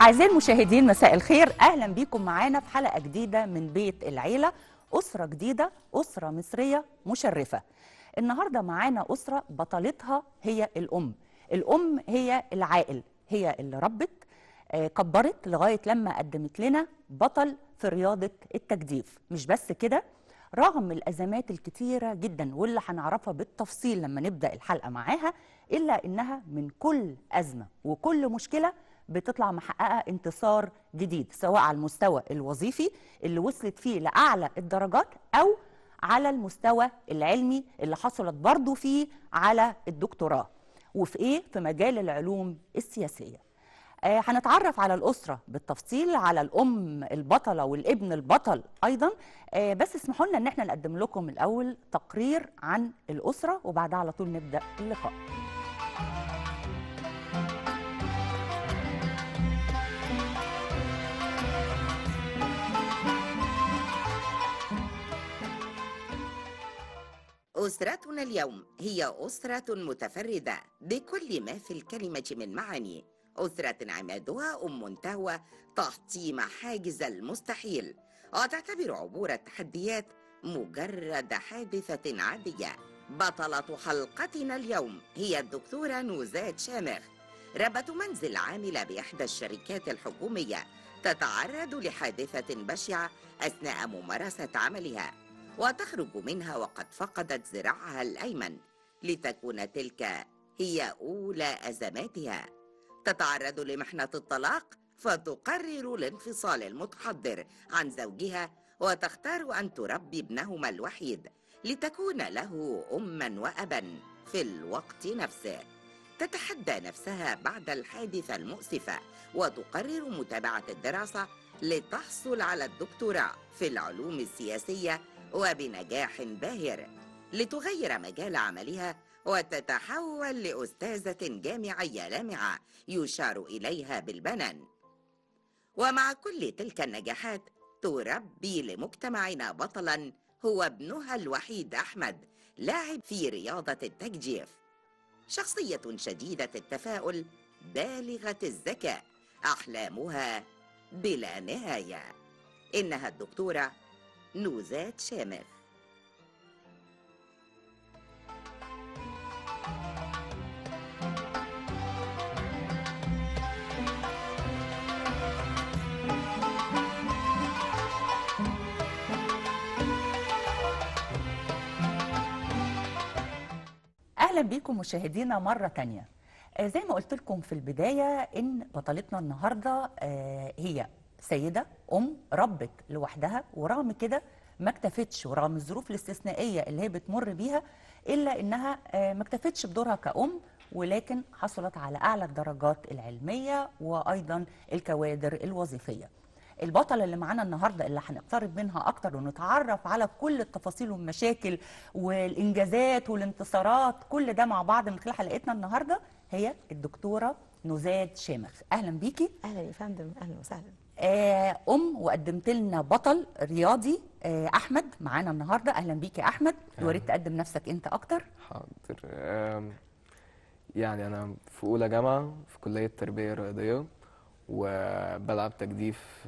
أعزائي المشاهدين مساء الخير. أهلا بيكم معانا في حلقة جديدة من بيت العيلة أسرة جديدة أسرة مصرية مشرفة. النهاردة معانا أسرة بطلتها هي الأم. الأم هي العائل هي اللي ربت آه، كبرت لغاية لما قدمت لنا بطل في رياضة التجديف. مش بس كده رغم الأزمات الكتيرة جدا واللي هنعرفها بالتفصيل لما نبدأ الحلقة معاها إلا إنها من كل أزمة وكل مشكلة بتطلع محققة انتصار جديد سواء على المستوى الوظيفي اللي وصلت فيه لأعلى الدرجات أو على المستوى العلمي اللي حصلت برضو فيه على الدكتوراه. وفي إيه؟ في مجال العلوم السياسية. آه، هنتعرف على الأسرة بالتفصيل على الأم البطلة والابن البطل أيضا. آه، بس اسمحوا لنا إن إحنا نقدم لكم الأول تقرير عن الأسرة وبعدها على طول نبدأ اللقاء. أسرتنا اليوم هي أسرة متفردة بكل ما في الكلمة من معاني. أسرة عمادها أم تهوى تحطيم حاجز المستحيل. وتعتبر عبور التحديات مجرد حادثة عادية. بطلة حلقتنا اليوم هي الدكتورة نوزاد شامخ. ربة منزل عاملة بإحدى الشركات الحكومية تتعرض لحادثة بشعة أثناء ممارسة عملها. وتخرج منها وقد فقدت ذراعها الأيمن لتكون تلك هي أولى أزماتها. تتعرض لمحنة الطلاق فتقرر الانفصال المتحضر عن زوجها وتختار أن تربي ابنهما الوحيد لتكون له أما وأبا في الوقت نفسه. تتحدى نفسها بعد الحادثة المؤسفة وتقرر متابعة الدراسة لتحصل على الدكتوراه في العلوم السياسية وبنجاح باهر لتغير مجال عملها وتتحول لأستاذة جامعية لامعة يشار إليها بالبنان. ومع كل تلك النجاحات تربي لمجتمعنا بطلا هو ابنها الوحيد أحمد لاعب في رياضة التجديف شخصية شديدة التفاؤل بالغة الذكاء أحلامها بلا نهاية. إنها الدكتورة نوزات شامخ أهلا بيكم مشاهدينا مرة تانية. آه، زي ما قلت لكم في البداية إن بطلتنا النهارده آه، هي سيدة أم ربت لوحدها. ورغم كده ما اكتفتش ورغم الظروف الاستثنائية اللي هي بتمر بيها إلا إنها آه، ما اكتفتش بدورها كأم ولكن حصلت على أعلى الدرجات العلمية وأيضا الكوادر الوظيفية. البطلة اللي معانا النهاردة اللي هنقترب منها أكتر ونتعرف على كل التفاصيل والمشاكل والإنجازات والانتصارات كل ده مع بعض من خلال حلقتنا النهاردة هي الدكتورة نزاد شامخ. أهلا بيكي. أهلا يا فندم. أهلا وسهلا. آه، أم وقدمت لنا بطل رياضي آه، أحمد معانا النهاردة. أهلا بيكي يا أحمد. يا ريت تقدم نفسك أنت أكتر. حاضر. يعني أنا في أولى جامعة في كلية تربية رياضية وبلعب تجديف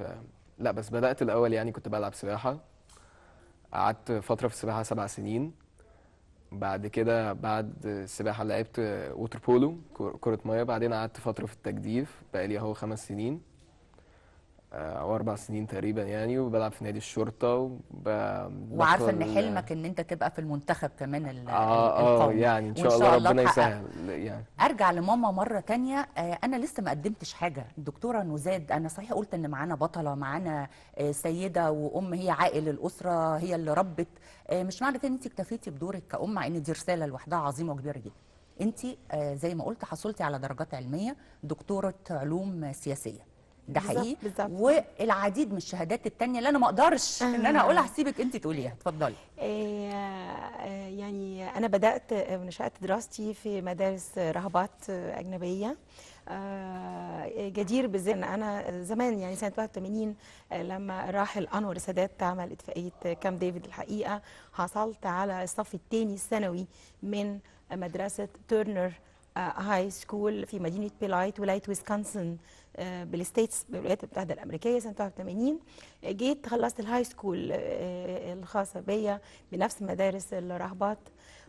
لا بس بدأت الأول يعني كنت بلعب سباحة. قعدت فترة في السباحة سبع سنين. بعد كده بعد السباحة لعبت ووتر بولو كر- كرة مية. بعدين قعدت فترة في التجديف بقالي أهو خمس سنين. آه، أو أربع سنين تقريبا يعني وبلعب في نادي. وعارفة إن بدخل- حلمك إن أنت تبقى في المنتخب كمان ال- آه آه القومي. يعني إن شاء الله ربنا. يسهل يعني. أرجع لماما مرة تانية. آه، أنا لسه ما قدمتش حاجة. الدكتورة نزاد أنا صحيح قلت إن معانا بطلة معانا آه، سيدة وأم هي عائل الأسرة هي اللي ربت. آه، مش معنى كده إن أنت اكتفيتي بدورك كأم مع إن دي رسالة لوحدها عظيمة وكبيرة جدا. أنت آه، زي ما قلت حصلتي على درجات علمية دكتورة علوم سياسية. ده حقيقي. والعديد من الشهادات التانية اللي أنا ما أقدرش إن أنا أقولها هسيبك انت تقوليها. اتفضلي. آه، آه، يعني أنا بدأت ونشات دراستي في مدارس راهبات آه، أجنبية. آه، جدير ان أنا زمان يعني سنة 81 آه، لما راحل انور السادات عمل اتفاقية كام ديفيد الحقيقة حصلت على الصف الثاني الثانوي من مدرسة Turner High School في مدينة بيلويت ولاية ويسكونسن. بال States بالولايات المتحدة الأمريكية سنة 81 جيت خلصت ال high school آه، الخاصة بيا بنفس مدارس الراهبات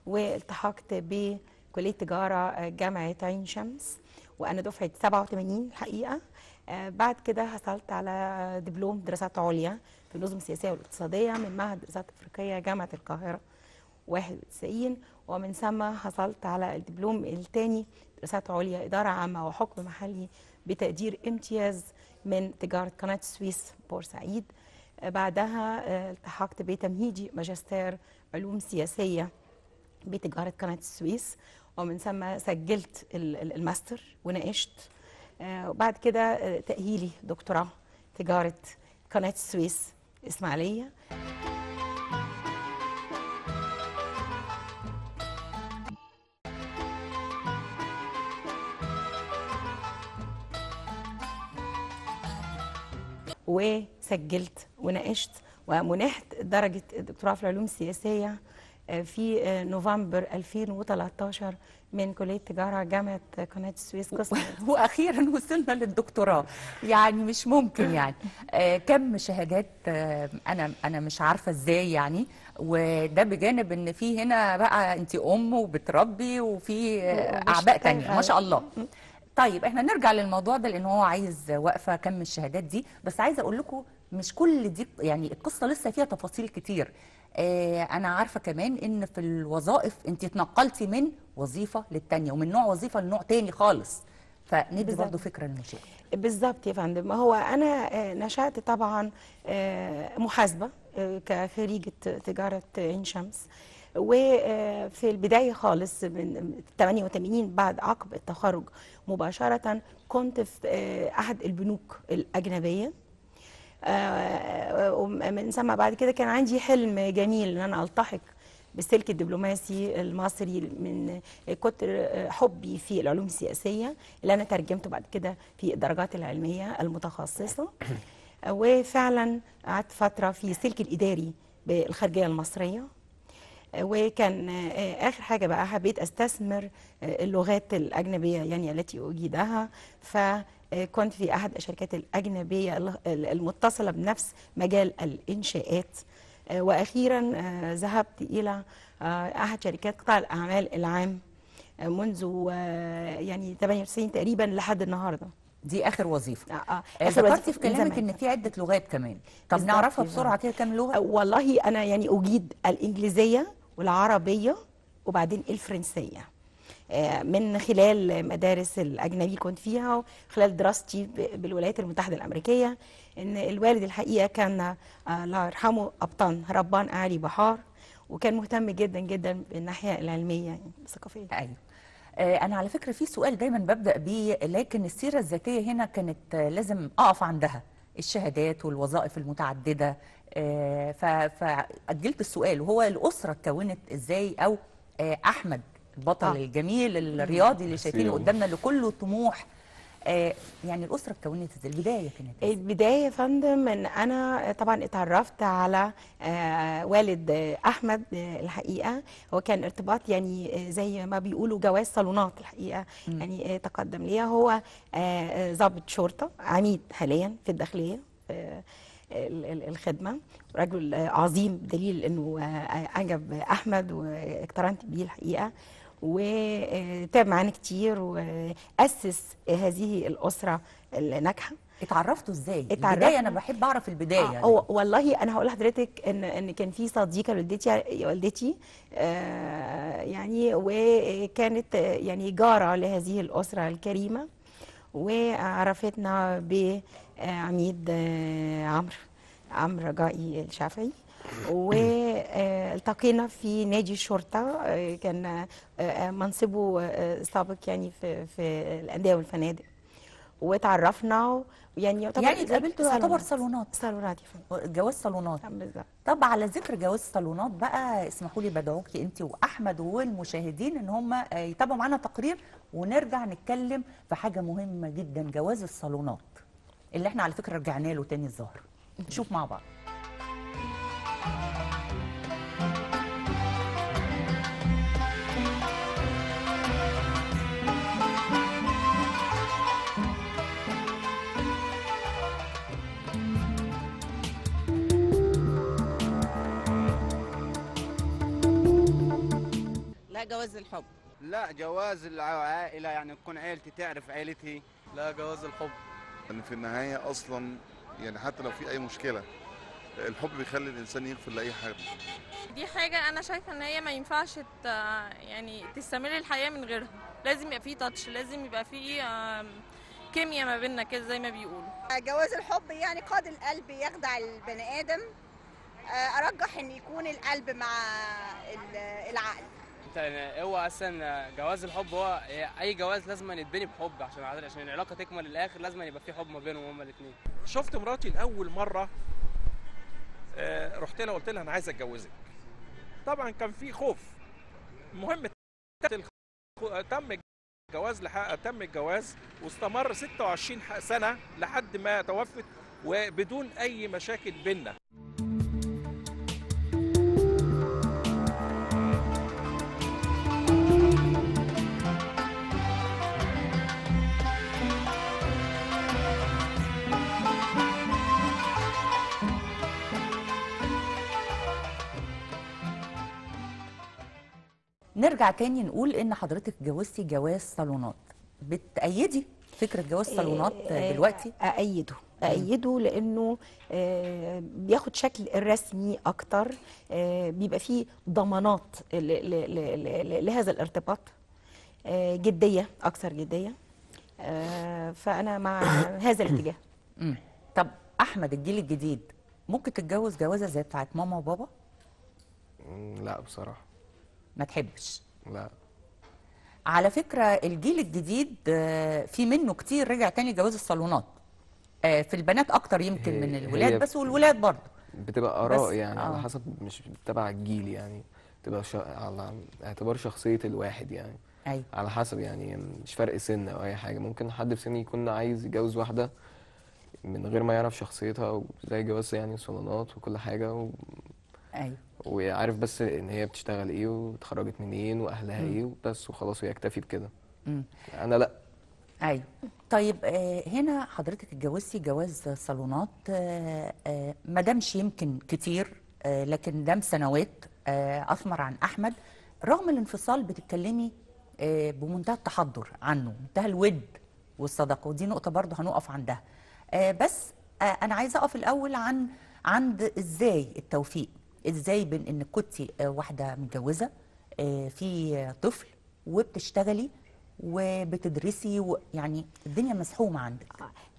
والتحقت بكلية تجارة آه، جامعة عين شمس وأنا دفعة 87 الحقيقة. آه، بعد كده حصلت على دبلوم دراسات عليا في النظم السياسية والاقتصادية من معهد دراسات أفريقية جامعة القاهرة 91 ومن ثم حصلت على الدبلوم الثاني دراسات عليا إدارة عامة وحكم محلي بتقدير امتياز من تجارة قناة السويس بورسعيد. بعدها آه، التحقت بتمهيدي ماجستير علوم سياسية بتجارة قناة السويس ومن ثم سجلت ال- ال- الماستر وناقشت. آه، وبعد كده آه، تأهيلي دكتوراه تجارة قناة السويس إسماعيلية. وسجلت وناقشت ومنحت درجة الدكتوراه في العلوم السياسية آه، في آه، نوفمبر 2013 من كلية تجارة جامعة قناة السويس قسم وأخيرا وصلنا للدكتوراه. يعني مش ممكن يعني. آه كم شهادات أنا أنا مش عارفة إزاي يعني. وده بجانب إن في هنا بقى انت أم وبتربي وفي أعباء تانية. ما شاء الله. طيب إحنا نرجع للموضوع ده لأن هو عايز وقفة كم الشهادات دي. بس عايزه أقول لكم مش كل دي يعني القصة لسه فيها تفاصيل كتير. آه أنا عارفة كمان إن في الوظائف أنت اتنقلتي من وظيفة للتانية ومن نوع وظيفة لنوع تاني خالص. فندي. برضه فكرة للمشاهد بالظبط يا فندم. هو أنا آه، نشأت طبعا آه، محاسبة آه، كخريجة تجارة عين شمس. وفي البداية خالص من 88 بعد عقب التخرج مباشرة كنت في آه، أحد البنوك الأجنبية. آه، ومن ثم بعد كده كان عندي حلم جميل إن أنا ألتحق بالسلك الدبلوماسي المصري من كتر حبي في العلوم السياسية اللي أنا ترجمته بعد كده في الدرجات العلمية المتخصصة. وفعلا قعدت فترة في السلك الإداري بالخارجية المصرية. وكان آه، آخر حاجة بقى حبيت أستثمر آه، اللغات الأجنبية يعني التي أجيدها. فكنت في أحد الشركات الأجنبية ال- المتصلة بنفس مجال الإنشاءات. آه، وأخيرا آه، ذهبت إلى آه، أحد شركات قطاع الأعمال العام آه، منذ آه، يعني 98 تقريبا لحد النهارده. دي آخر وظيفة. آه، آه، آه، ذكرتي وظيفة في كلامك. إن في عدة لغات كمان. طب نعرفها بسرعة كده كام لغة؟ والله أنا يعني أجيد الإنجليزية والعربية وبعدين الفرنسية. آه، من خلال مدارس الأجنبي كنت فيها وخلال دراستي بالولايات المتحدة الأمريكية إن الوالد الحقيقة كان آه، الله يرحمه أبطان ربان أعلي بحار وكان مهتم جدا جدا بالناحية العلمية يعني الثقافية. أيوه. آه، أنا على فكرة في سؤال دايما ببدأ بيه لكن السيرة الذاتيه هنا كانت لازم أقف عندها. الشهادات والوظائف المتعددة فاجلت السؤال وهو الأسرة اتكونت إزاي؟ أو آه، أحمد البطل آه. الجميل الرياضي اللي شايفينه. قدامنا اللي كله طموح. آه، يعني الأسرة اتكونت إزاي؟ البداية كانت إزاي؟ البداية يا فندم إن أنا طبعا اتعرفت على آه، والد آه، أحمد آه، الحقيقة. هو كان ارتباط يعني آه، زي ما بيقولوا جواز صالونات الحقيقة. يعني آه، تقدم ليا هو آه، آه، ضابط شرطة عميد حاليا في الداخلية. آه، ال- ال- الخدمة. رجل عظيم دليل إنه عجب أحمد واقترنت بيه الحقيقة وتعب معانا كتير وأسس هذه الأسرة الناجحة. اتعرفتوا إزاي؟ اتعرفنا- البداية أنا بحب أعرف البداية آه، يعني. والله أنا هقول لحضرتك ان إن كان في صديقة لوالدتي والدتي آه، يعني وكانت يعني جارة لهذه الأسرة الكريمة وعرفتنا بعميد آه، عمرو عمرو رجائي الشافعي. والتقينا في نادي الشرطه آه، كان آه، آه، منصبه آه، سابق يعني في في الأندية والفنادق. وتعرفنا يعني يعتبر يعني اتقابلتوا يعتبر صالونات. صالونات. يا فندم. جواز صالونات. طب على ذكر جواز الصالونات بقى اسمحوا لي بدعوكي انت وأحمد والمشاهدين إن هم آه، يتابعوا معانا تقرير ونرجع نتكلم في حاجة مهمة جدا جواز الصالونات. اللي إحنا على فكرة رجعنا له تاني الظهر. نشوف مع بعض. لا جواز الحب. لا جواز العائله يعني تكون عيلتي تعرف عيلتي. لا جواز الحب. إن في النهاية أصلا يعني حتى لو في أي مشكلة الحب بيخلي الإنسان يغفر لأي حاجة. دي حاجة أنا شايفة إن هي ما ينفعش ت- يعني تستمر الحياة من غيرها. لازم يبقى فيه تاتش لازم يبقى فيه آم، كيمياء ما بيننا كده زي ما بيقولوا. جواز الحب يعني قاد القلب يخدع البني آدم آه، أرجح إن يكون القلب مع ال- العقل هو أصلا جواز الحب هو اي جواز لازم يتبني بحب عشان عشان العلاقة تكمل للآخر لازم يبقى في حب ما بينهم هما الاثنين شفت مراتي لأول مرة آه، رحت لها قلت لها أنا عايز أتجوزك. طبعا كان في خوف. المهم تم الجواز لح... تم الجواز واستمر 26 ح- سنة لحد ما توفت وبدون أي مشاكل بينا نرجع تاني نقول إن حضرتك اتجوزتي جواز صالونات. بتأيدي فكرة جواز صالونات آه، دلوقتي؟ أأيده. أأيده لأنه آه، بياخد شكل الرسمي أكتر. آه، بيبقى فيه ضمانات ل- ل- ل- ل- لهذا الارتباط. آه، جدية أكثر جدية. آه، فأنا مع هذا الاتجاه. طب أحمد الجيل الجديد ممكن تتجوز جوازة زي بتاعت ماما وبابا؟ لا بصراحة. ما تحبش. لا. على فكرة الجيل الجديد آه، في منه كتير رجع تاني جواز الصالونات. آه، في البنات أكتر يمكن من الولاد بس والولاد برضه. بتبقى آراء يعني آه. على حسب مش تبع الجيل يعني تبقى ش... على اعتبار شخصية الواحد يعني. أيوه على حسب يعني مش فرق سن أو أي حاجة. ممكن حد في سني يكون عايز يتجوز واحدة من غير ما يعرف شخصيتها وزي جواز يعني صالونات وكل حاجة و... أيوه وعارف بس إن هي بتشتغل إيه واتخرجت منين وأهلها مم. إيه وبس وخلاص ويكتفي بكده. أنا لأ. أيوه. طيب آه، هنا حضرتك اتجوزتي جواز صالونات آه، آه، ما دامش يمكن كتير لكن دام سنوات أثمر عن أحمد رغم الانفصال بتتكلمي بمنتهى التحضر عنه منتهى الود والصداقة ودي نقطة برضه هنقف عندها. بس أنا عايزة أقف الأول عن عند إزاي التوفيق. إزاي بين انك كنتي آه، واحدة متجوزة آه، في آه، طفل وبتشتغلي وبتدرسي. يعني الدنيا مسحومة عندك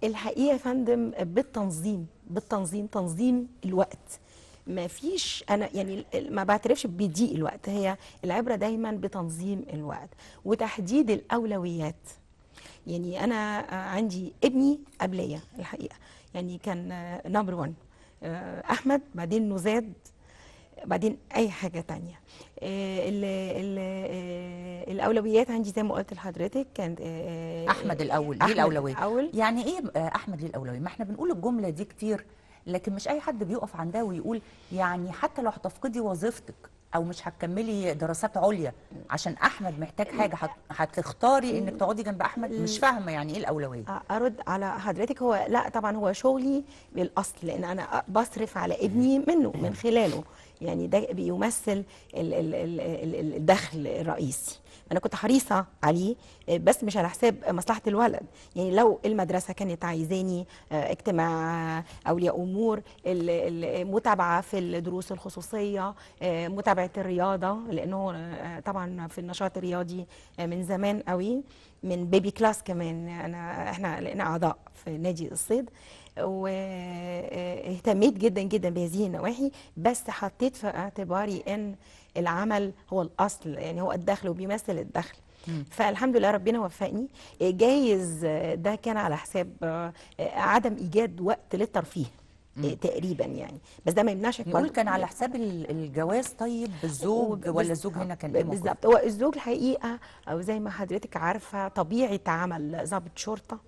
الحقيقة يا فندم بالتنظيم بالتنظيم تنظيم الوقت ما فيش أنا يعني ما بعترفش بضيق الوقت هي العبرة دايما بتنظيم الوقت وتحديد الأولويات يعني أنا عندي ابني قبلية الحقيقة يعني كان نمبر 1 أحمد بعدين نزاد بعدين أي حاجة تانية. آه، ال ال آه، الأولويات عندي زي ما قلت لحضرتك كانت آه، أحمد الأول أحمد الأولوية. الأول. يعني إيه أحمد ليه الأولوية؟ ما إحنا بنقول الجملة دي كتير لكن مش أي حد بيقف عندها ويقول يعني حتى لو هتفقدي وظيفتك أو مش هتكملي دراسات عليا عشان أحمد محتاج حاجة هت- هتختاري إنك تقعدي جنب أحمد؟ مش فاهمة يعني إيه الأولوية. أرد على حضرتك هو لا طبعا هو شغلي بالاصل لأن أنا بصرف على ابني منه من خلاله. يعني ده بيمثل ال- ال- ال- ال- الدخل الرئيسي. أنا كنت حريصة عليه بس مش على حساب مصلحة الولد. يعني لو المدرسة كانت عايزاني اجتماع أولياء أمور ال- المتابعه في الدروس الخصوصية متابعة الرياضة لأنه طبعا في النشاط الرياضي من زمان قوي من بيبي كلاس كمان. أنا إحنا لقينا أعضاء في نادي الصيد. واهتميت جدا جدا بهذه النواحي بس حطيت في اعتباري إن العمل هو الأصل يعني هو الدخل وبيمثل الدخل. فالحمد لله ربنا وفقني جايز ده كان على حساب عدم إيجاد وقت للترفيه مم. تقريبا يعني بس ده ما يمنعش نقول كان على حساب ال- الجواز طيب بالزوج ولا الزوج هنا كان إيه موقفه؟ بالظبط هو الزوج الحقيقة أو زي ما حضرتك عارفة طبيعة عمل ضابط شرطة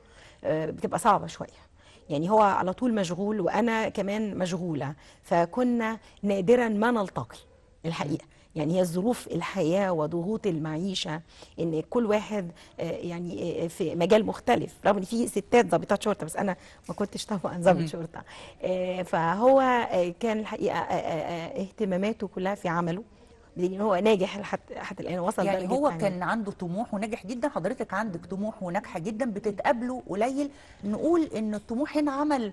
آه، بتبقى صعبة شوية يعني هو على طول مشغول وأنا كمان مشغولة فكنا نادرا ما نلتقي الحقيقة. يعني هي ظروف الحياة وضغوط المعيشة إن كل واحد آه، يعني آه، في مجال مختلف رغم إن في ستات ضابطات شرطة بس أنا ما كنتش طبعا. ضابط شرطة. آه، فهو كان الحقيقة آه، اهتماماته كلها في عمله. بدليل ان هو ناجح لحد حتى الآن وصل يعني هو تعليم. كان عنده طموح وناجح جدا. حضرتك عندك طموح وناجحة جدا. بتتقابلوا قليل. نقول إن الطموح هنا عمل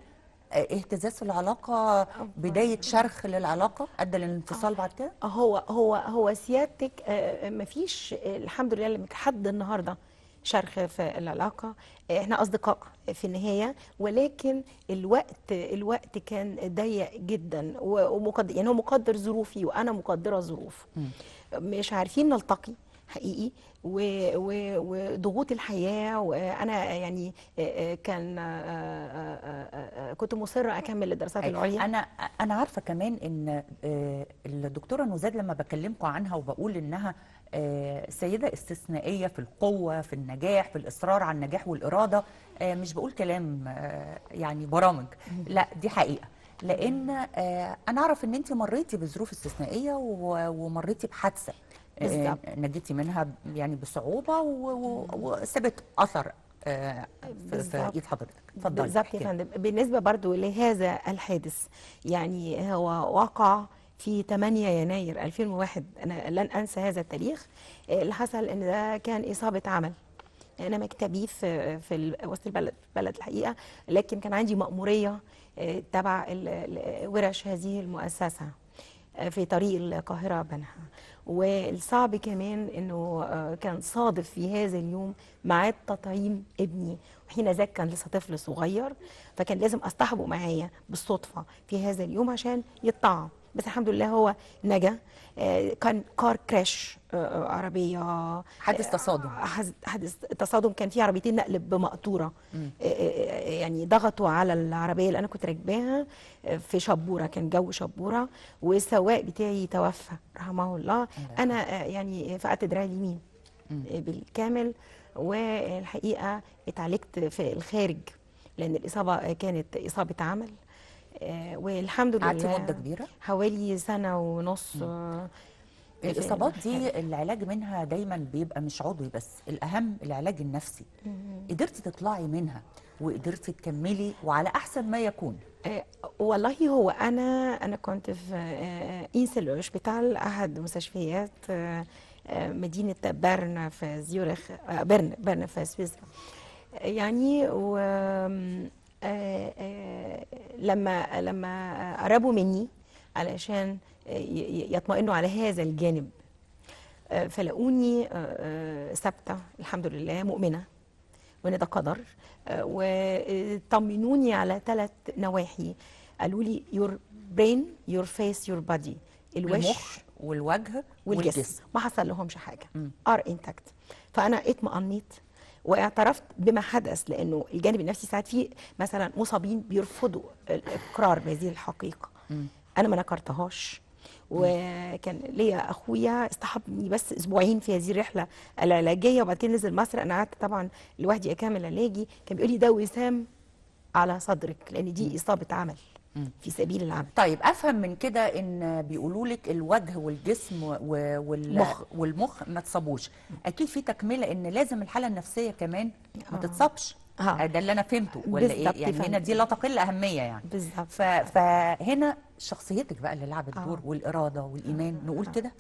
آه، اهتزاز في العلاقة بداية شرخ للعلاقة أدى للانفصال بعد كده؟ هو هو هو سيادتك آه، مفيش آه، الحمد لله لحد النهارده. شرخ في العلاقة آه، إحنا أصدقاء في النهاية. ولكن الوقت الوقت كان ضيق جدا ومقدر يعني هو مقدر ظروفي وأنا مقدرة ظروفه مش عارفين نلتقي حقيقي. وضغوط الحياة وأنا يعني كان كنت مصرة أكمل الدراسات العليا. أنا أنا عارفة كمان إن الدكتورة نزاد لما بكلمكم عنها وبقول إنها سيدة استثنائية في القوة في النجاح في الإصرار على النجاح والإرادة مش بقول كلام يعني برامج. لا دي حقيقة. لأن أنا أعرف إن انت مريتي بظروف استثنائية ومريتي بحادثة. نجيتي منها يعني بصعوبة وسابت أثر آه، في- في. إيد حضرتك. اتفضلي بالظبط يا. فندم. بالنسبة برضو لهذا الحادث يعني هو وقع في 8 يناير 2001 أنا لن أنسى هذا التاريخ. آه، اللي حصل إن ده كان إصابة عمل. أنا مكتبي في في وسط البلد بلد الحقيقة لكن كان عندي مأمورية آه، تبع ورش هذه المؤسسة. آه، في طريق القاهرة بنها. والصعب كمان إنه آه، كان صادف في هذا اليوم ميعاد تطعيم ابني. وحين ذاك كان لسه طفل صغير فكان لازم اصطحبه معايا بالصدفة في هذا اليوم عشان يطعم بس الحمد لله هو نجا. آه، كان كار كراش آه، عربية. حادث تصادم. حادث تصادم. كان في عربيتين نقل بمقطورة. آه، آه، يعني ضغطوا على العربية اللي أنا كنت راكباها آه، في شبورة. كان جو شبورة والسواق بتاعي توفى رحمه الله. أنا آه، يعني فقدت دراعي اليمين آه، بالكامل. والحقيقة اتعالجت في الخارج لأن الإصابة آه، كانت إصابة عمل. آه، والحمد لله. قعدتي مدة كبيرة؟ حوالي سنة ونص. آه، في الإصابات. دي العلاج منها دايما بيبقى مش عضوي بس الأهم العلاج النفسي. مم. قدرتي تطلعي منها وقدرتي تكملي وعلى أحسن ما يكون. آه، والله هو أنا أنا كنت في آه، انسلوش بتاع أحد مستشفيات آه، آه، مدينة بيرن في زيورخ آه، بيرن بيرن في سويسرا. آه، يعني و آه، آه، لما لما قربوا مني علشان آه، يطمئنوا على هذا الجانب. آه، فلاقوني آه، آه، ثابتة الحمد لله مؤمنة وان ده قدر آه، وطمنوني على ثلاث نواحي. قالوا لي your brain your face your body. الوش المخ والوجه والجسم. والجسم. ما حصل لهمش حاجة. are intact فأنا اطمأنيت واعترفت بما حدث لأنه الجانب النفسي ساعات فيه مثلا مصابين بيرفضوا الإقرار بهذه الحقيقة. مم. أنا ما نكرتهاش. وكان ليا أخويا اصطحبني بس أسبوعين في هذه الرحلة العلاجية وبعد كده نزل مصر. أنا قعدت طبعا لوحدي اكمل علاجي. كان بيقول لي ده وسام على صدرك لأن دي إصابة عمل. في سبيل العمل طيب أفهم من كده إن بيقولوا لك الوجه والجسم والمخ مخ. والمخ ما تصابوش أكيد في تكملة إن لازم الحالة النفسية كمان ما آه. تتصابش آه. ده اللي أنا فهمته ولا إيه يعني هنا. دي لا تقل أهمية يعني بالظبط. فهنا شخصيتك بقى اللي لعبت آه. دور والإرادة والإيمان نقول كده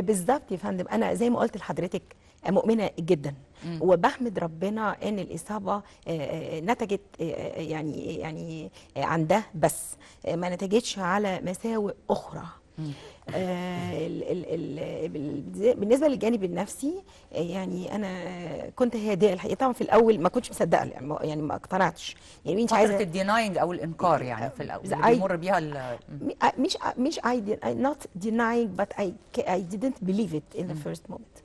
بالظبط يا فندم؟ أنا زي ما قلت لحضرتك مؤمنة جدا. مم. وبحمد ربنا إن الإصابة آه، آه، نتجت آه، يعني يعني عن ده بس. ما نتجتش على مساوئ أخرى. ال- ال- ال- بال- بالنسبة للجانب النفسي آه، يعني أنا آه، كنت هادئة الحقيقة. طبعا في الأول ما كنتش مصدقة يعني ما- اقتنعتش. يعني انت عايزة الديناينج أو الإنكار يعني في الأول اللي بيمر بيها I- مش مش I did I not denying but I ca- I didn't believe it in the first moment.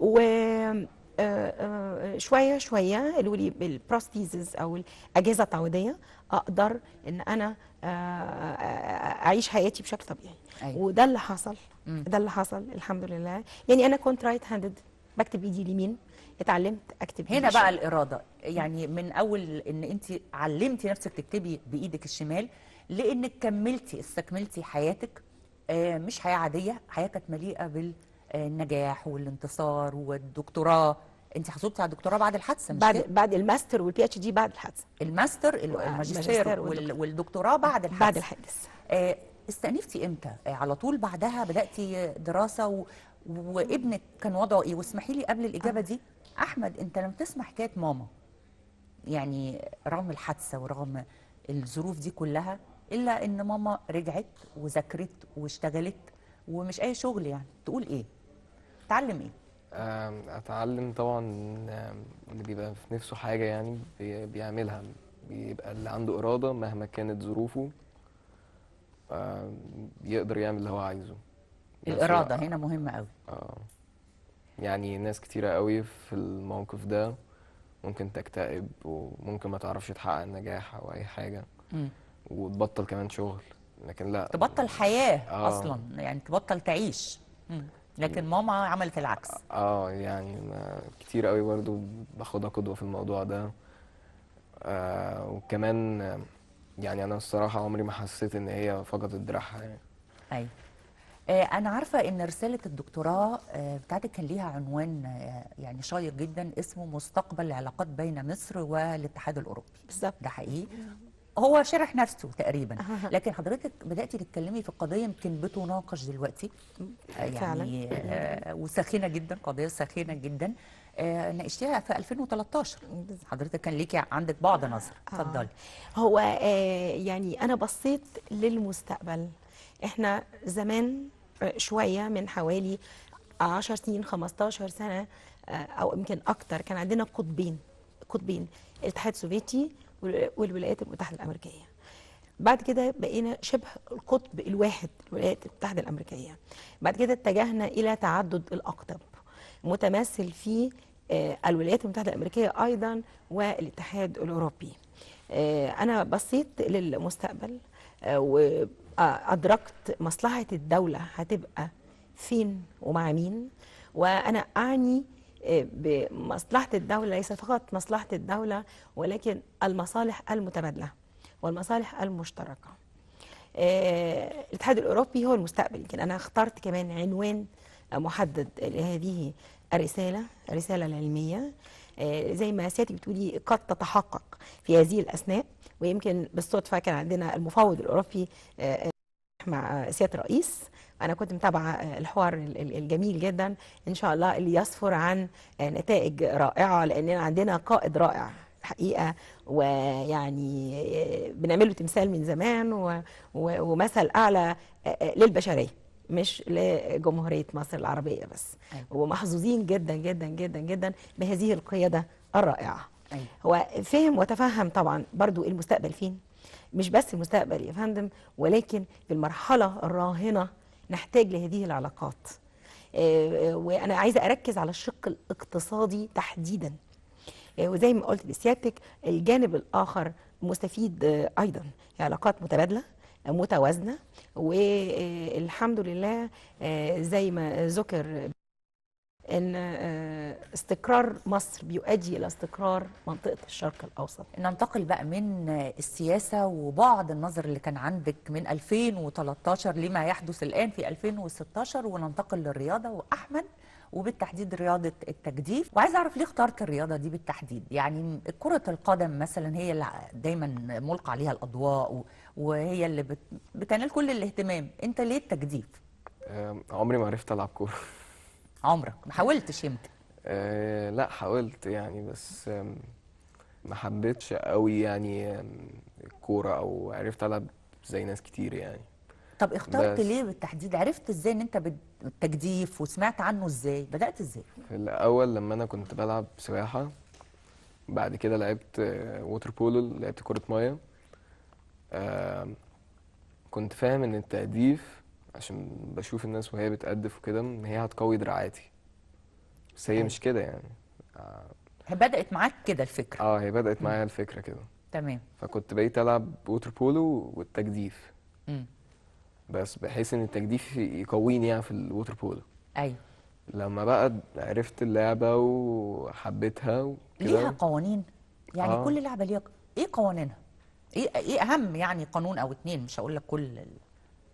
و آه، آه، شوية شوية قالوا لي بال prostheses أو الأجهزة التعويضية أقدر إن أنا آه، آه، أعيش حياتي بشكل طبيعي أيوة. وده اللي حصل مم. ده اللي حصل الحمد لله يعني أنا كنت right handed بكتب بايدي اليمين اتعلمت أكتب هنا بقى الشمال. الإرادة يعني من أول إن أنت علمتي نفسك تكتبي بإيدك الشمال لأنك كملتي استكملتي حياتك آه، مش حياة عادية حياة كانت مليئة بالنجاح والانتصار والدكتوراه انت حصلتي على الدكتوراه بعد الحادثة مش بعد كده؟ بعد ال master وال PhD بعد الحادثة الماستر الماجستير وال- والدكتوراه. والدكتوراه بعد الحادثة بعد الحادث آه، استأنفتي إمتى آه، على طول بعدها بدأتي دراسة و... وابنك كان وضعه إيه واسمحي لي قبل الإجابة دي أحمد أنت لم تسمع حكاية ماما يعني رغم الحادثة ورغم الظروف دي كلها إلا إن ماما رجعت وذاكرت واشتغلت ومش أي شغل يعني تقول إيه؟ تعلم إيه؟ أتعلم طبعا اللي بيبقى في نفسه حاجة يعني بي- بيعملها بيبقى اللي عنده إرادة مهما كانت ظروفه آم، بيقدر يعمل اللي هو عايزه. الإرادة هنا مهمة قوي آه. يعني ناس كتيرة قوي في الموقف ده ممكن تكتئب وممكن ما تعرفش تحقق نجاح أو أي حاجة مم. وتبطل كمان شغل. لكن لا. تبطل حياة آه. أصلا يعني تبطل تعيش. مم. لكن ماما عملت العكس. آه يعني ما كتير قوي برضو باخدها قدوة في الموضوع ده. آه وكمان يعني أنا الصراحة عمري ما حسيت إن هي فقدت دراعها يعني. أيوة. آه، أنا عارفة إن رسالة الدكتوراه آه، بتاعتك كان ليها عنوان آه، يعني شيق جدا اسمه مستقبل العلاقات بين مصر والاتحاد الأوروبي. بالظبط. ده حقيقي؟ هو شرح نفسه تقريبا. لكن حضرتك بدأتي تتكلمي في قضية يمكن بتناقش دلوقتي آه، يعني آه، وساخنة جدا قضية ساخنة جدا آه، ناقشتيها في 2013 حضرتك كان ليكي عندك بعد نظر. اتفضلي. هو آه، يعني أنا بصيت للمستقبل. إحنا زمان شوية من حوالي 10 سنين 15 سنة أو يمكن أكتر كان عندنا قطبين قطبين. الاتحاد السوفيتي والولايات المتحدة الأمريكية. بعد كده بقينا شبه القطب الواحد الولايات المتحدة الأمريكية. بعد كده اتجهنا إلى تعدد الاقطاب متمثل في آه، الولايات المتحدة الأمريكية أيضا والاتحاد الأوروبي. آه، أنا بصيت للمستقبل آه، وادركت مصلحة الدولة هتبقى فين ومع مين وأنا أعني بمصلحة الدولة ليس فقط مصلحة الدولة ولكن المصالح المتبادلة والمصالح المشتركة. آه، الاتحاد الأوروبي هو المستقبل. يمكن أنا اخترت كمان عنوان محدد لهذه الرسالة الرساله العلميه آه، زي ما سيادتك بتقولي قد تتحقق في هذه الأثناء ويمكن بالصدفة كان عندنا المفوض الأوروبي آه، مع سيادة الرئيس. أنا كنت متابعة آه، الحوار ال- ال- الجميل جدا. إن شاء الله اللي يسفر عن آه، نتائج رائعة لاننا عندنا قائد رائع الحقيقة ويعني آه، بنعمله تمثال من زمان و- و- ومثل أعلى للبشرية مش لجمهورية مصر العربية بس. أيوة. ومحظوظين جدا جدا جدا جدا بهذه القيادة الرائعة. أيوة. هو فهم وتفهم طبعا برضو المستقبل فين. مش بس المستقبل يا فندم ولكن في المرحلة الراهنة نحتاج لهذه العلاقات. آه، آه، وأنا عايزة أركز على الشق الاقتصادي تحديدا. آه، وزي ما قلت لسيادتك الجانب الآخر مستفيد أيضا. علاقات متبادلة متوازنة والحمد لله زي ما ذكر إن آه، استقرار مصر بيؤدي إلى استقرار منطقة الشرق الأوسط. ننتقل بقى من السياسة وبعد النظر اللي كان عندك من 2013 لما يحدث الآن في 2016 وننتقل للرياضة وأحمد وبالتحديد رياضة التجديف. وعايز أعرف ليه اخترت الرياضة دي بالتحديد؟ يعني كرة القدم مثلا هي اللي دايما ملقى عليها الأضواء وهي اللي بت... بتنال كل الاهتمام. أنت ليه التجديف؟ آم، عمري ما عرفت ألعب كورة. عمرك ما حاولتش يمكن؟ آه لا حاولت يعني بس ما حبيتش قوي يعني آم، الكورة أو عرفت ألعب زي ناس كتير يعني. طب اخترت. ليه بالتحديد؟ عرفت إزاي إن أنت بت- التجديف وسمعت عنه إزاي؟ بدأت إزاي؟ في الأول لما أنا كنت بلعب سباحة بعد كده لعبت آه، water polo لعبت كرة مية. آم، كنت فاهم إن التأديف عشان بشوف الناس وهي بتأدف وكده إن هي هتقوي دراعاتي. بس هي. مش كده يعني. آه. بدأت معاك كده الفكرة. آه، هي بدأت معايا الفكرة كده. تمام. فكنت بقيت ألعب water polo والتجديف. مم. بس بحيث إن التجديف يقويني يعني في ال water polo أيوه. لما بقى عرفت اللعبة وحبيتها ليها وكده قوانين. يعني آه. كل لعبة ليها إيه قوانينها؟ إيه إيه أهم يعني قانون أو اتنين؟ مش هقول لك كل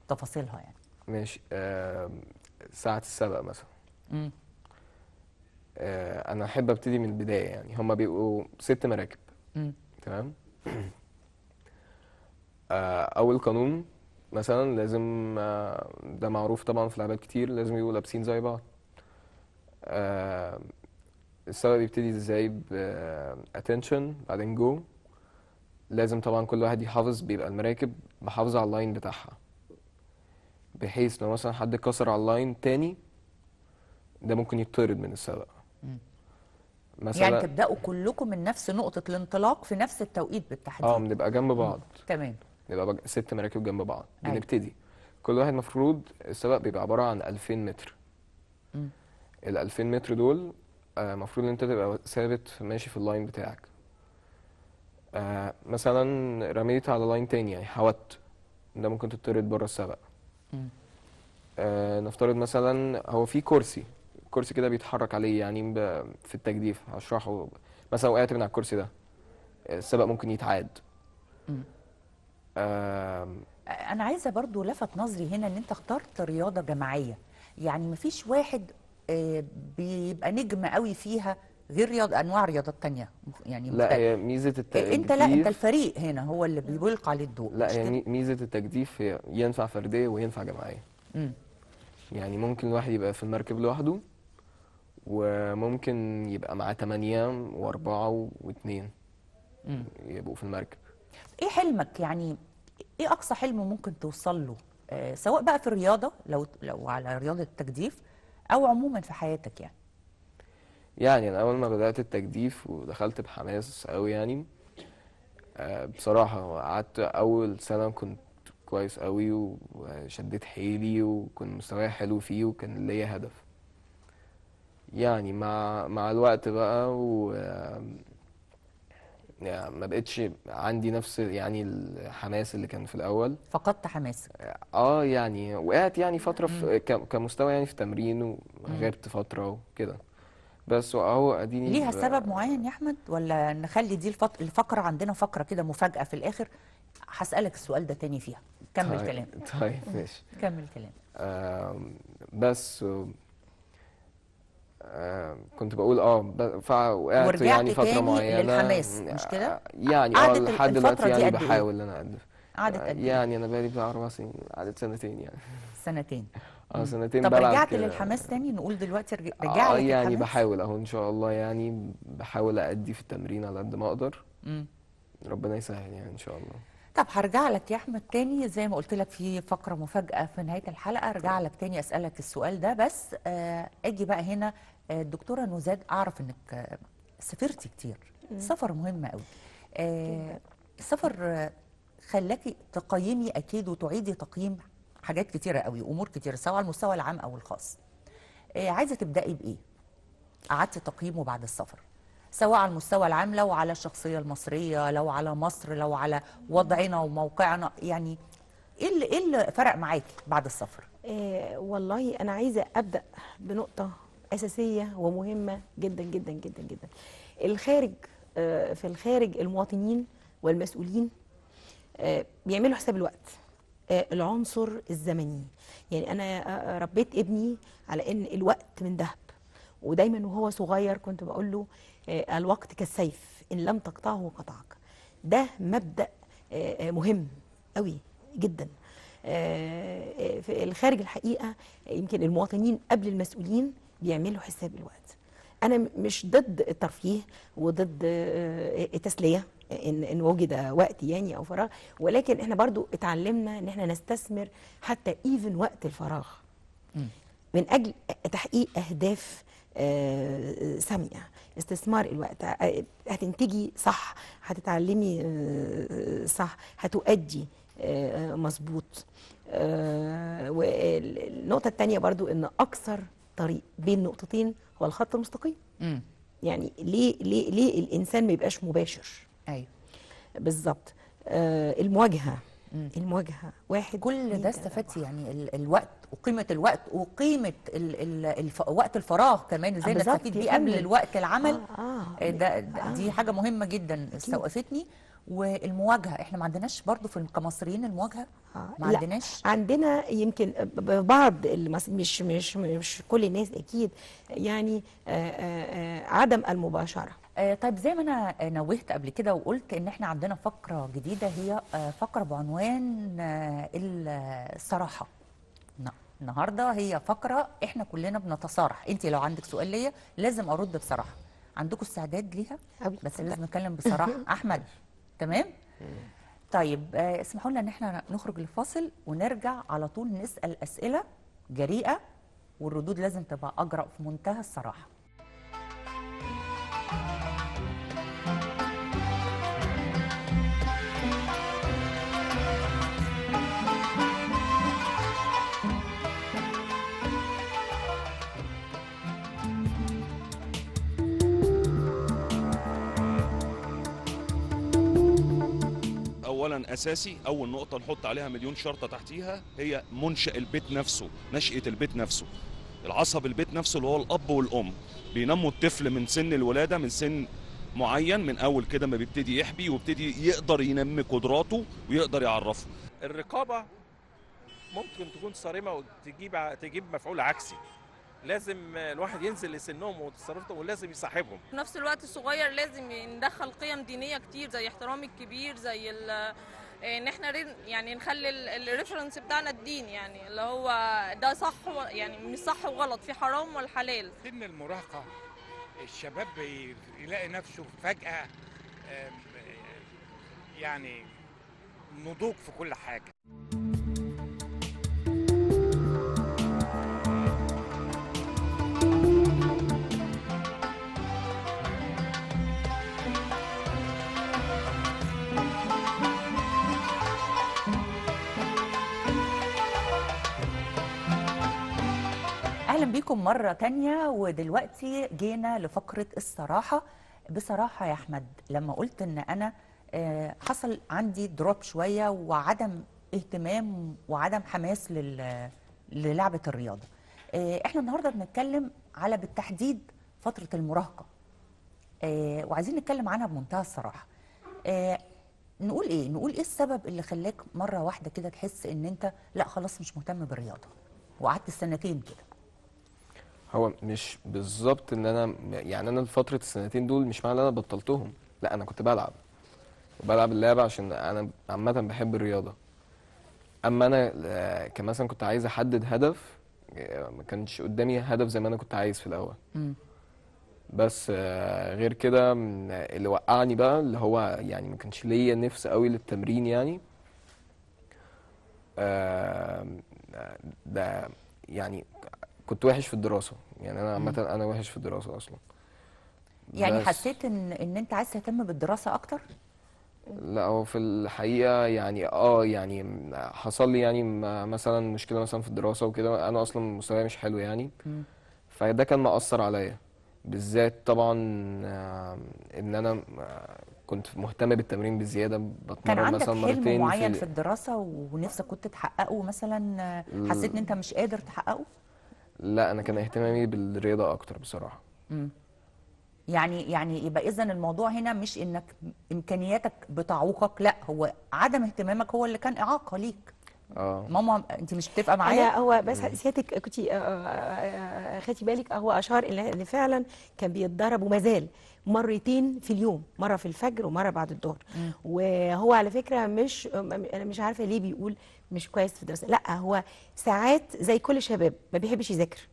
تفاصيلها يعني. ماشي ساعة السبق مثلا. آه، أنا أحب أبتدي من البداية يعني. هما بيبقوا ست مراكب. تمام؟ آه، أول قانون مثلا لازم آه، ده معروف طبعا في لعبات كتير لازم يبقوا لابسين زي بعض. آه، السبق بيبتدي إزاي؟ ب attention بعدين جو لازم طبعا كل واحد يحافظ بيبقى المراكب محافظة على ال line بتاعها. بحيث لو مثلا حد كسر على ال line تاني ده ممكن يطرد من السبق. مثلا يعني تبدأوا كلكم من نفس نقطة الانطلاق في نفس التوقيت بالتحديد. آه بنبقى جنب بعض. تمام. نبقى بج- ست مراكب جنب بعض. أيوة. بنبتدي. كل واحد مفروض السبق بيبقى عبارة عن 2000 متر. ال 2000 متر دول آه، مفروض إن أنت تبقى ثابت ماشي في ال line بتاعك. آه، مثلا رميت على line تاني يعني حودت. ده ممكن تطرد بره السبق. آه، نفترض مثلا هو في كرسي كرسي كده بيتحرك عليه يعني في التجديف هشرحه مثلا وقعت من على الكرسي ده السبق ممكن يتعاد. آم، أنا عايزة برضو لفت نظري هنا إن أنت اخترت رياضة جماعية. يعني مفيش واحد آه، بيبقى نجم قوي فيها غير رياض أنواع رياضات تانية يعني لا. هي ميزة آه، أنت لا أنت التجديف الفريق هنا هو اللي بيلقى عليه الضوء لا هي كده؟ مي- ميزة التجديف هي ينفع فردية وينفع جماعية مم. يعني ممكن الواحد يبقى في المركب لوحده وممكن يبقى معاه تمانية وأربعة واتنين مم. يبقوا في المركب إيه حلمك يعني إيه أقصى حلم ممكن توصل له آه سواء بقى في الرياضة لو لو على رياضة التجديف أو عموما في حياتك يعني يعني أنا أول ما بدأت التجديف ودخلت بحماس أوي يعني آه، بصراحة قعدت أول سنة كنت كويس أوي وشديت حيلي وكنت مستواي حلو فيه وكان ليا هدف. يعني مع مع الوقت بقى و يعني ما بقتش عندي نفس يعني الحماس اللي كان في الأول. فقدت حماسك آه يعني وقعت يعني فترة في كمستوى يعني في تمرين وغبت فترة وكده. بس اهو اديني ليها سبب معين يا أحمد؟ ولا نخلي دي الفق... الفقرة عندنا فقرة كده مفاجأة في الآخر؟ هسألك السؤال ده تاني فيها. كمل طيب- كلام طيب ماشي. كمل كلام بس كنت بقول آه فوقعت ورجعت يعني فترة تاني معينة. للحماس، مش كده؟ يعني آه لحد دلوقتي يعني إيه؟ بحاول إن أنا أقدم. قعدت قد إيه؟ يعني أنا بقالي بتاع أربع سنين قعدت سنتين يعني. سنتين. آه سنتين طب بلعب رجعت كده. للحماس تاني؟ نقول دلوقتي آه رجع لك يعني الحماس؟ بحاول أهو إن شاء الله يعني بحاول ادي في التمرين على قد ما أقدر. مم. ربنا يسهل يعني إن شاء الله. طب هرجع لك يا أحمد تاني زي ما قلت لك في فقرة مفاجأة في نهاية الحلقة ارجع لك تاني أسألك السؤال ده بس آه أجي بقى هنا آه الدكتورة نزاد أعرف إنك آه سافرتي كتير. السفر مهم قوي آه السفر آه خلاكي تقيمي أكيد وتعيدي تقييم حاجات كتيرة قوي امور كتيرة سواء على المستوى العام أو الخاص. آه عايزة تبدأي بإيه؟ قعدتي تقييمه بعد السفر سواء على المستوى العام لو على الشخصية المصرية لو على مصر لو على وضعنا وموقعنا يعني إيه اللي إيه اللي فرق معاكي بعد السفر؟ آه والله أنا عايزة أبدأ بنقطة أساسية ومهمة جدا جدا جدا جدا. الخارج آه في الخارج المواطنين والمسؤولين بيعملوا حساب الوقت. آه العنصر الزمني. يعني أنا آه ربيت ابني على إن الوقت من ذهب. ودايما وهو صغير كنت بقول له آه الوقت كالسيف. إن لم تقطعه قطعك. ده مبدأ آه آه مهم قوي جدا. آه، في الخارج الحقيقة يمكن المواطنين قبل المسؤولين بيعملوا حساب الوقت. أنا مش ضد الترفيه وضد آه، التسلية. إن إن وجد وقت يعني أو فراغ ولكن إحنا برضو اتعلمنا إن إحنا نستثمر حتى ايفن وقت الفراغ. من أجل تحقيق أهداف آه، سامية. استثمار الوقت. آه، هتنتجي صح هتتعلمي آه، صح هتؤدي مظبوط. والنقطة الثانية برضو إن أكثر طريق بين نقطتين هو الخط المستقيم. يعني ليه ليه ليه الإنسان ما يبقاش مباشر؟ أيوه. بالظبط. آه، المواجهة. مم. المواجهة. واحد كل ده استفدتي يعني ال الوقت وقيمة الوقت وقيمة ال ال الف وقت الفراغ كمان إزاي نستفيد بيه قبل. الوقت العمل. آه، آه. آه، ده, ده آه. دي حاجة مهمة جدا استوقفتني. والمواجهة إحنا ما عندناش برضو في كمصريين المواجهة؟ آه، ما لا، عندناش؟ عندنا يمكن بعض المس... مش مش مش كل الناس أكيد. يعني آه، آه، آه، عدم المباشرة. طيب زي ما أنا آه، نوهت قبل كده وقلت إن إحنا عندنا فقرة جديدة هي آه، فقرة بعنوان آه، الصراحة. النهارده هي فقرة إحنا كلنا بنتصارح. انت لو عندك سؤال ليا لازم أرد بصراحة. عندكم استعداد ليها. بس لازم نتكلم بصراحة. أحمد تمام؟ طيب آه، اسمحوا لنا إن إحنا نخرج لفاصل ونرجع على طول نسأل أسئلة جريئة والردود لازم تبقى أجرأ في منتهى الصراحة. اولا أساسي أول نقطة نحط عليها مليون شرطة تحتيها هي منشأ البيت نفسه نشأة البيت نفسه. العصب البيت نفسه اللي هو الأب والأم. بينموا الطفل من سن الولادة من سن معين من أول كده ما بيبتدي يحبي ويبتدي يقدر ينمي قدراته ويقدر يعرفه. الرقابة ممكن تكون صارمة وتجيب تجيب مفعول عكسي. لازم الواحد ينزل لسنهم وتصرفاتهم ولازم يصاحبهم. في نفس الوقت الصغير لازم ندخل قيم دينية كتير زي احترام الكبير زي ال- إن إحنا رين- يعني نخلي الريفرنس بتاعنا الدين يعني اللي هو ده صح يعني مش صح وغلط في حرام والحلال. سن المراهقة الشباب يلاقي نفسه فجأة آم، يعني نضوج في كل حاجة. بيكم مرة تانية. ودلوقتي جينا لفقرة الصراحة. بصراحة يا أحمد لما قلت إن أنا آه، حصل عندي دروب شوية وعدم اهتمام وعدم حماس لل- للعبة الرياضة. آه، إحنا النهارده بنتكلم على بالتحديد فترة المراهقة. آه، وعايزين نتكلم عنها بمنتهى الصراحة. آه، نقول إيه؟ نقول إيه السبب اللي خلاك مرة واحدة كده تحس إن أنت لأ خلاص مش مهتم بالرياضة؟ وقعدت سنتين كده. هو مش بالظبط إن أنا يعني أنا لفتره السنتين دول مش معنى إن أنا بطلتهم. لأ أنا كنت بلعب. وبلعب اللعبة عشان أنا عامه بحب الرياضة. أما أنا آه، كان مثلا كنت عايز أحدد هدف آه، ما كانش قدامي هدف زي ما أنا كنت عايز في الأول. بس آه، غير كده اللي وقعني بقى اللي هو يعني ما كانش ليا نفس قوي للتمرين يعني. ده يعني كنت وحش في الدراسة. يعني أنا عامة أنا وحش في الدراسة أصلا. يعني حسيت ان إن أنت عايز تهتم بالدراسة أكتر؟ لا هو في الحقيقة يعني آه يعني حصل لي يعني مثلا مشكلة مثلا في الدراسة وكده. أنا أصلا مستواي مش حلو يعني. فده كان مأثر عليا. بالذات طبعا آه، إن أنا آه، كنت مهتم بالتمرين بزيادة. كان بتمرن عندك مثلا حلم مرتين معين في في الدراسة ونفسك كنت تحققه مثلا آه، حسيت إن أنت مش قادر تحققه؟ لا أنا كان اهتمامي بالرياضة أكتر بصراحة. مم. يعني يعني يبقى اذا الموضوع هنا مش إنك إمكانياتك بتعوقك لا هو عدم اهتمامك هو اللي كان إعاقة ليك. آه. ماما أنت مش متفقه معايا؟ أنا هو بس سيادتك كنت خدتي بالك هو أشار اللي فعلا كان بيتدرب وما زال. مرتين في اليوم مرة في الفجر ومرة بعد الظهر. وهو على فكرة مش أنا مش عارفة ليه بيقول مش كويس في الدراسة. لأ هو ساعات زي كل شباب ما بيحبش يذاكر.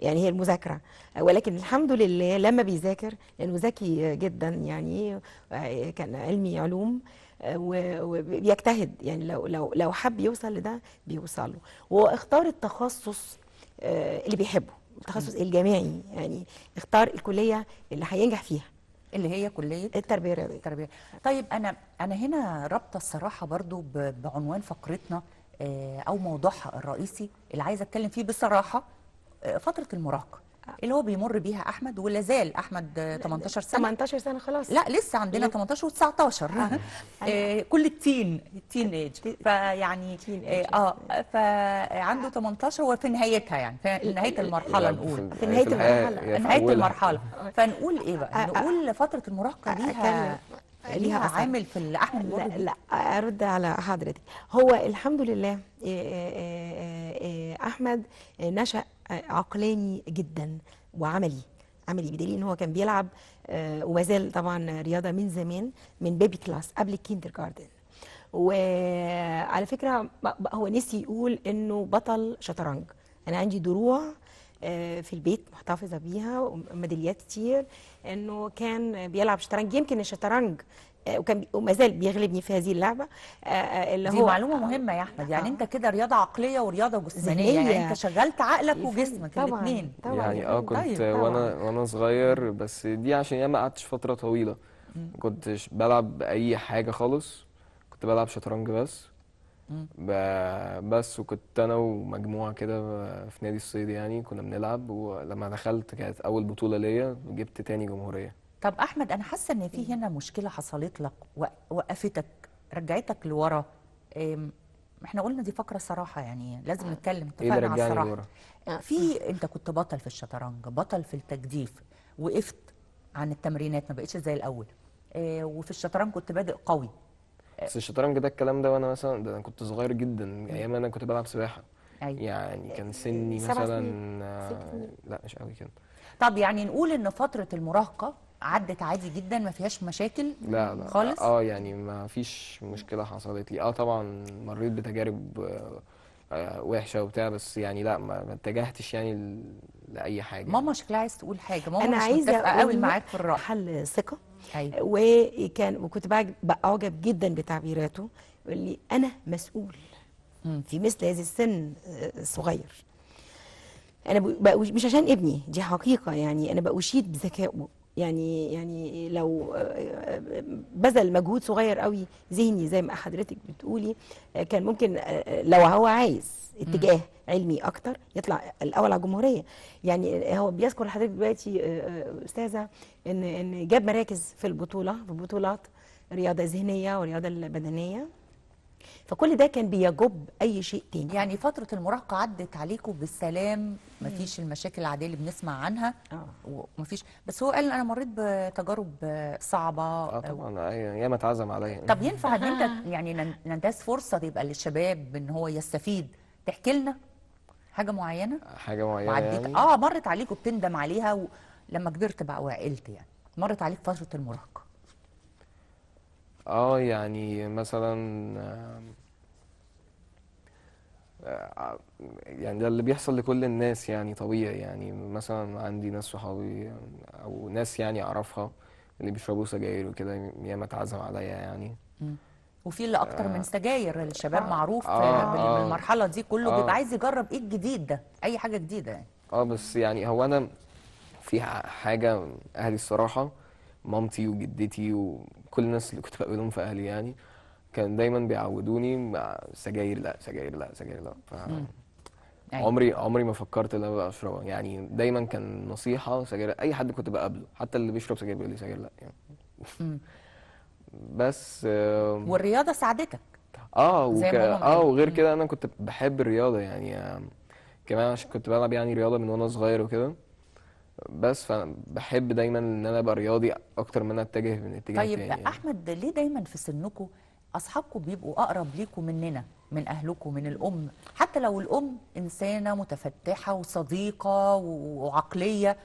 يعني هي المذاكرة. ولكن الحمد لله لما بيذاكر لأنه ذكي جدا يعني كان علمي علوم وبيجتهد. يعني لو لو لو حب يوصل لده بيوصل له واختار التخصص آه، اللي بيحبه. التخصص الجامعي يعني اختار الكلية اللي هينجح فيها. اللي هي كلية التربية الرياضية. التربية. طيب أنا أنا هنا رابطة الصراحة برضو بعنوان فقرتنا آه، أو موضوعها الرئيسي اللي عايزة أتكلم فيه بصراحة آه، فترة المراهقة. اللي هو بيمر بيها أحمد ولا زال أحمد آه، 18 سنة 18 سنة خلاص لا لسه عندنا لا. 18 و19 آه كل التين التين ايج فيعني تين آه. آه فعنده 18 هو في نهايتها يعني في نهاية المرحلة نقول في نهاية الحقيقة المرحلة. هي في نهاية. المرحلة فنقول إيه بقى آه، آه. نقول فترة المراهقة ليها. ليها. عامل في أحمد لا؟ لا أرد على حضرتك هو الحمد لله أحمد نشأ عقلاني جدا وعملي عملي بدليل إن هو كان بيلعب آه، وما زال طبعا رياضة من زمان من baby class قبل ال kindergarten وعلى فكرة هو نسي يقول إنه بطل شطرنج. أنا عندي دروع آه، في البيت محتفظة بيها وميداليات كتير إنه كان بيلعب شطرنج. يمكن الشطرنج وكان وما زال بيغلبني في هذه اللعبة. آه، آه، اللي دي هو معلومة مهمة يا أحمد. يعني أنت كده رياضة عقلية ورياضة جسمانية. يعني أنت شغلت عقلك يفهم. وجسمك طبعاً، الاثنين طبعاً. يعني آه كنت طيب، وأنا وأنا صغير بس دي عشان يعني ما قعدتش فترة طويلة. مم. كنتش بلعب أي حاجة خالص. كنت بلعب شطرنج بس. بس وكنت أنا ومجموعة كده في نادي الصيد يعني كنا بنلعب. ولما دخلت كانت أول بطولة ليا وجبت تاني جمهورية. طب أحمد أنا حاسة إن في هنا مشكلة حصلت لك وقفتك رجعتك لورا. إحنا قلنا دي فقرة صراحة يعني لازم نتكلم اللي اتفقنا على رجعني الصراحة. لورا؟ في أنت كنت بطل في الشطرنج بطل في التجديف وقفت عن التمرينات ما بقتش زي الأول. إيه، وفي الشطرنج كنت بادئ قوي. بس الشطرنج ده الكلام ده وأنا مثلا ده أنا كنت صغير جدا أيام أنا كنت بلعب سباحة. أيوة. يعني كان سني سبع مثلا آه، سنين. لا مش قوي كده. طب يعني نقول إن فترة المراهقة عدت عادي جدا ما فيهاش مشاكل لا لا خالص؟ آه يعني ما فيش مشكلة حصلت لي. آه طبعا مريت بتجارب آه، آه، وحشة وبتاع بس يعني لا ما اتجهتش يعني ل- لأي حاجة. ماما شكلها عايز تقول حاجة. ماما أنا مش عايزة قوي معاك في الرأي. محل ثقة. أيوة. وكان وكنت بعج- بعجب جدا بتعبيراته يقول لي أنا مسؤول في مثل هذا السن آه، الصغير أنا ب- بقوش- مش عشان ابني دي حقيقة يعني. أنا بأشيد بذكائه. يعني يعني لو بذل مجهود صغير قوي ذهني زي ما حضرتك بتقولي كان ممكن لو هو عايز اتجاه علمي أكتر يطلع الأول على الجمهورية. يعني هو بيذكر لحضرتك دلوقتي أستاذة إن إن جاب مراكز في البطولة في بطولات رياضة ذهنية ورياضة البدنية. فكل ده كان بيجب أي شيء تاني. يعني فترة المراهقة عدت عليكم بالسلام مفيش المشاكل العادية اللي بنسمع عنها. ومفيش بس هو قال أنا مريت بتجارب صعبة. آه طبعا. ياما اتعزم عليا. طب ينفع إن أنت يعني نن- ننتهز فرصة يبقى للشباب إن هو يستفيد. تحكي لنا حاجة معينة؟ حاجة معينة وعديت يعني؟ آه مرت عليك وبتندم عليها ولما كبرت بقى وعقلت يعني. مرت عليك فترة المراهقة. آه يعني مثلا آه، يعني ده اللي بيحصل لكل الناس يعني طبيعي يعني مثلا عندي ناس صحابي أو ناس يعني أعرفها اللي بيشربوا سجاير وكده ياما اتعزم عليا يعني مم. وفي اللي أكتر من آه. سجاير الشباب معروف آه، بال- آه. بالمرحلة دي كله آه. بيبقى عايز يجرب إيه الجديد ده أي حاجة جديدة يعني آه بس يعني هو أنا في حاجة أهلي الصراحة مامتي وجدتي وكل الناس اللي كنت بقابلهم في أهلي يعني كان دايما بيعودوني مع سجاير لا سجاير لا سجاير لا ف. أيوة. عمري عمري ما فكرت إن أنا أشربها يعني دايما كان نصيحة سجاير أي حد كنت بقابله حتى اللي بيشرب سجاير بيقول لي سجاير لا يعني. بس آم، والرياضة ساعدتك آه وك... آه. وغير. كده أنا كنت بحب الرياضة يعني كمان عشان كنت بلعب يعني رياضة من وأنا صغير وكده بس فانا بحب دايما إن أنا أبقى رياضي أكتر من إن أنا أتجه من اتجاه طيب تاني يعني. أحمد ليه دايما في سنكم أصحابكم بيبقوا أقرب ليكم مننا من أهلكم من الأم حتى لو الأم إنسانة متفتحة وصديقة وعقلية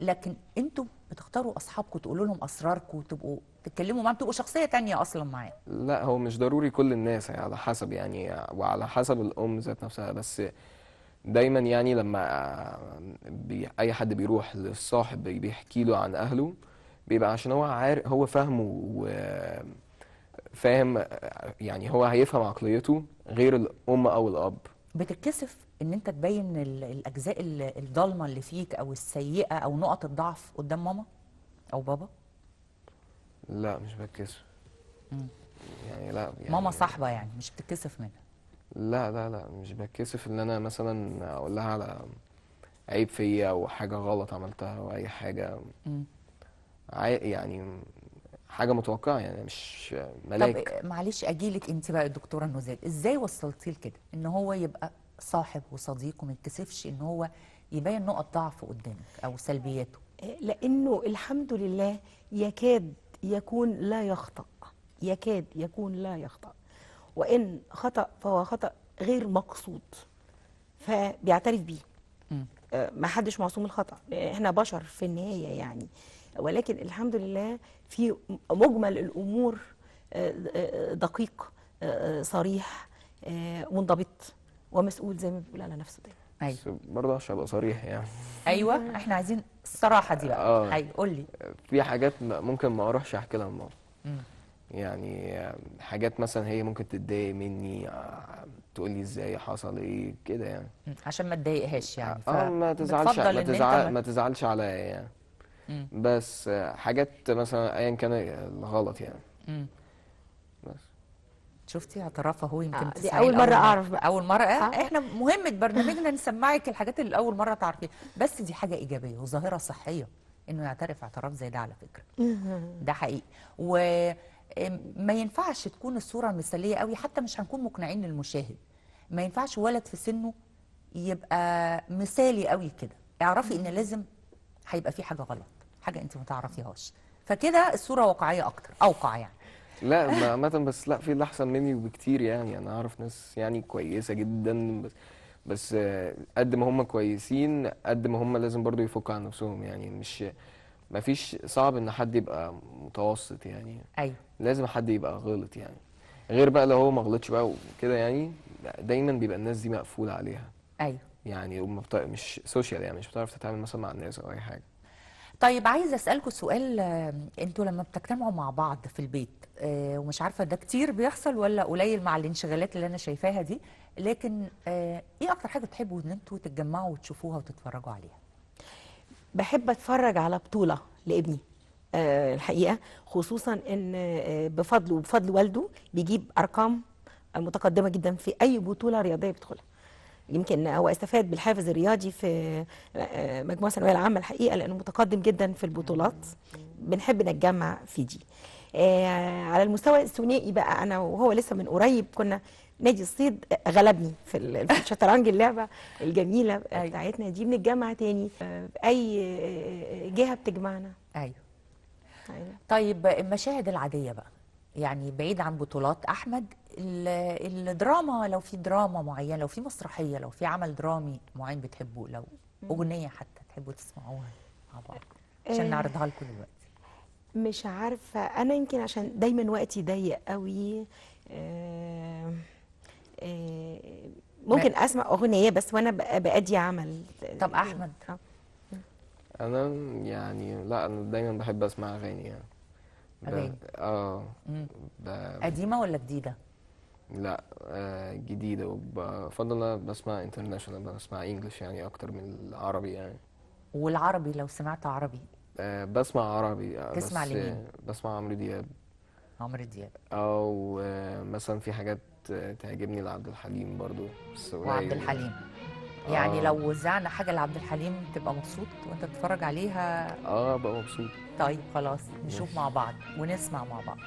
لكن أنتوا بتختاروا أصحابكم تقولوا لهم أسراركم وتبقوا تتكلموا معاهم تبقوا شخصية تانية أصلا معاهم لا هو مش ضروري كل الناس يعني على حسب يعني وعلى حسب الأم ذات نفسها بس دايما يعني لما بي أي حد بيروح للصاحب بي- بيحكي له عن أهله بيبقى عشان هو عارف هو فاهمه وفاهم يعني هو هيفهم عقليته غير الأم أو الأب. بتتكسف إن أنت تبين ال- الأجزاء ال- الضالمه اللي فيك أو السيئة أو نقط الضعف قدام ماما أو بابا؟ لا مش بتكسف. يعني لا يعني ماما صاحبة يعني مش بتتكسف منها. لا لا لا مش بتكسف إن أنا مثلا أقول لها على عيب فيا أو حاجة غلط عملتها أو أي حاجة. مم. يعني حاجة متوقعة يعني مش ملاك. طب معلش اجيلك أنت بقى الدكتوره نزال إزاي وصلتي لكده؟ إن هو يبقى صاحب وصديق وما يتكسفش إن هو يبين نقط ضعف قدامك أو سلبياته؟ لأنه الحمد لله يكاد يكون لا يخطأ. يكاد يكون لا يخطأ. وإن خطأ فهو خطأ غير مقصود فبيعترف بيه. آه، ما حدش معصوم الخطأ. إحنا بشر في النهاية يعني. ولكن الحمد لله في مجمل الأمور آه، آه، دقيق آه، آه، صريح آه، منضبط ومسؤول زي ما بيقول على نفسه دايما. أيوه. بس برضه عشان أبقى صريح يعني. أيوه إحنا عايزين الصراحة دي بقى. آه. هاي قول لي في حاجات ممكن ما أروحش أحكي لها لماما. يعني حاجات مثلا هي ممكن تتضايق مني تقول لي إزاي حصل إيه كده يعني. عشان ما تضايقهاش يعني آه ما تزعلش ما تزعل ما- تزعلش عليا يعني مم. بس آه، حاجات مثلا ايا كان الغلط يعني مم. بس شفتي اعتراف اهو يمكن آه، دي أول مرة أعرف بقى. أول مرة آه. آه. إحنا مهمه برنامجنا نسمعك الحاجات اللي أول مرة تعرفيها بس دي حاجة إيجابية وظاهرة صحية إنه يعترف اعتراف زي ده على فكرة ده حقيقي وما ينفعش تكون الصورة مثاليه قوي حتى مش هنكون مقنعين للمشاهد. ما ينفعش ولد في سنه يبقى مثالي قوي كده. اعرفي إن لازم هيبقى في حاجة غلط حاجة أنت ما تعرفيهاش. فكده الصورة واقعية أكتر أوقع يعني. لا ما- عامة بس لا في اللي أحسن مني بكتير يعني. أنا أعرف ناس يعني كويسة جدا بس بس قد ما هم كويسين قد ما هم لازم برضو يفكوا عن نفسهم يعني. مش ما فيش صعب إن حد يبقى متوسط يعني. أيوه. لازم حد يبقى غلط يعني. غير بقى لو هو ما غلطش بقى وكده يعني دايما بيبقى الناس دي مقفولة عليها. أيوه. يعني. مش سوشيال يعني مش بتعرف تتعامل مثلا مع الناس أو أي حاجة. طيب عايزه أسألكم سؤال آه، أنتوا لما بتجتمعوا مع بعض في البيت آه، ومش عارفة ده كتير بيحصل ولا قليل مع الانشغالات اللي أنا شايفاها دي لكن آه، إيه أكتر حاجة بتحبوا إن أنتوا تتجمعوا وتشوفوها وتتفرجوا عليها؟ بحب اتفرج على بطولة لابني آه، الحقيقة خصوصا إن آه، بفضله وبفضل والده بيجيب أرقام متقدمة جدا في أي بطولة رياضية بيدخلها. يمكن هو استفاد بالحافز الرياضي في آه، مجموعة الثانوية العامة الحقيقة لأنه متقدم جدا في البطولات. بنحب نتجمع في دي. آه، على المستوى الثنائي بقى أنا وهو لسه من قريب كنا نادي الصيد غلبني في ال- في الشطرنج اللعبة الجميلة بتاعتنا دي بنتجمع تاني. آه، أي آه، جهة بتجمعنا. أيوه. أيوة. طيب المشاهد العادية بقى يعني بعيد عن بطولات أحمد ال- الدراما لو في دراما معينة لو في مسرحية لو في عمل درامي معين بتحبوه لو أغنية حتى تحبوا تسمعوها مع بعض؟ عشان آه. نعرضها لكم دلوقتي مش عارفة. أنا يمكن عشان دايما وقتي ضيق قوي. آه، آه، ممكن أسمع أغنية بس وأنا بأدي عمل. طب أحمد. آه. أنا يعني لا أنا دايما بحب أسمع أغاني يعني. ب- أغاني. آه. ب- قديمة ولا جديدة؟ لا آه جديدة. وبفضل أنا بسمع انترناشونال بسمع انجلش يعني أكتر من العربي يعني. والعربي لو سمعت عربي؟ آه بسمع عربي آه، تسمع بس لمين؟ بسمع عمرو دياب. عمرو دياب. أو آه، مثلا في حاجات تعجبني لعبد الحليم برضو بس وعبد الحليم. يعني آه. لو وزعنا حاجة لعبد الحليم تبقى مبسوط وأنت بتتفرج عليها؟ آه بقى مبسوط. طيب خلاص نشوف مع بعض ونسمع مع بعض.